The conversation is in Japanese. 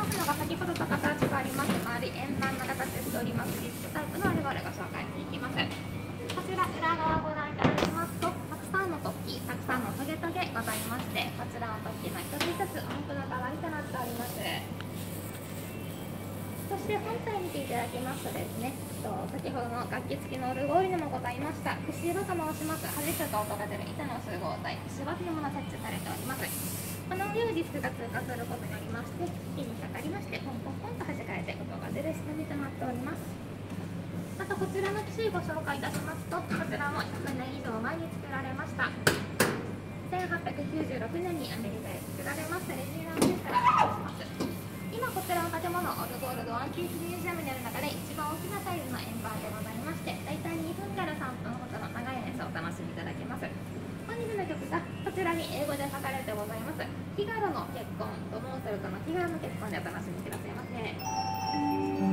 ますのが先ほどと形があります丸い円盤の形しておりますディスクタイプのあればれご紹介していきますこちら裏側をご覧いただきますとたくさんの突起たくさんのトゲトゲございましてこちらの突起の一つ一つ音符の代わりとなっておりますそして本体見ていただきますとですね先ほどの楽器付きのオルゴールにもございました。串色と申します。弾くと音が出る板の集合体。串葉というものが設置されております。この上ディスクが通過することによりまして木にかかりましてポンポンポンと弾かれて音が出る仕組みとなっております。またこちらの機種ご紹介いたしますとこちらも100年以上前に作られました。1896年にアメリカで作られましたレジーランデューからします。今こちらの建物オルゴールドワンピースミュージアムにある中で一番大きなサイズの円盤でございまして大体2分から3分ほどの長い演奏をお楽しみいただけます本日の曲がこちらに英語で書かれてございます。フィガロの結婚とモーツァルトのフィガロの結婚でお楽しみくださいませ。